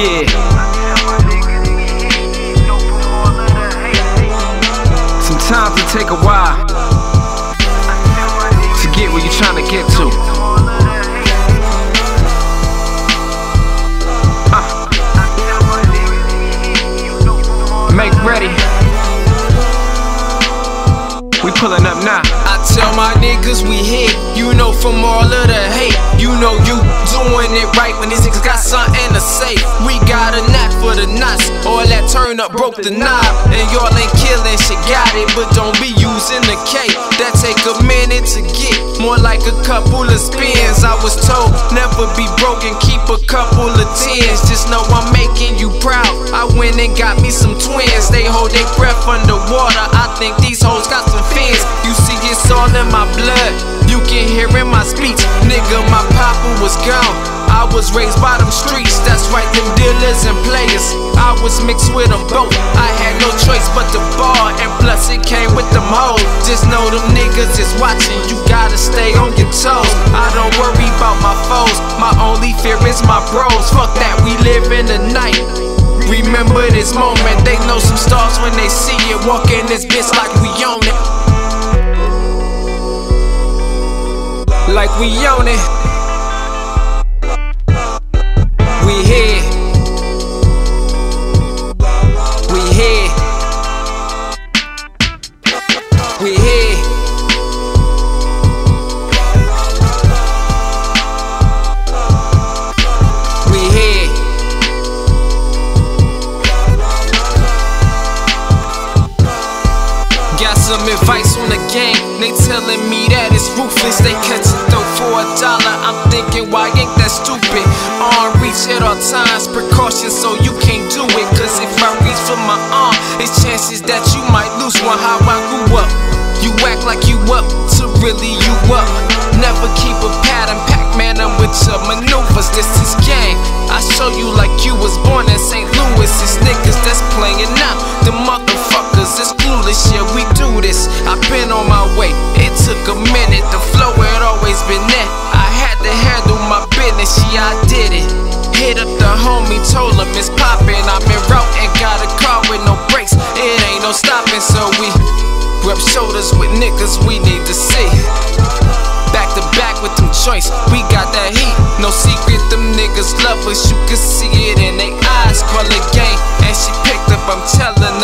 Yeah. Sometimes it take a while to get where you're trying to get to. Uh. Make ready. We pulling up now. Tell my niggas we hit, you know from all of the hate. You know you doing it right when these niggas got something to say. We got a knack for the knots, all that turn up broke the knob. And y'all ain't killing shit, got it, but don't be using the K. That take a minute to get, more like a couple of spins. I was told never be broken, keep a couple of tens. Just know I'm making you proud. I went and got me some twins, they hold their breath underwater. I think these blood. You can hear in my speech, nigga, my papa was gone. I was raised by them streets, that's right, them dealers and players. I was mixed with them both. I had no choice but to ball, and plus it came with them hoes. Just know them niggas is watching, you gotta stay on your toes. I don't worry about my foes, my only fear is my bros. Fuck that, we live in the night. Remember this moment, they know some stars when they see it. Walking this bitch like we own it. Like we own it. We here. We here. We here. Got some advice on the game. They telling me that it's ruthless. They catch it though for a dollar. I'm thinking, why ain't that stupid? Arm reach at all times, precaution so you can't do it. Cause if I reach for my arm, it's chances that you might lose one. How I grew up. You act like you up to really you up. Never keep poppin'. I'm in route and got a car with no brakes. It ain't no stopping, so we rub shoulders with niggas we need to see. Back to back with them joints, we got that heat. No secret, them niggas love us. You can see it in their eyes. Call it game, and she picked up. I'm telling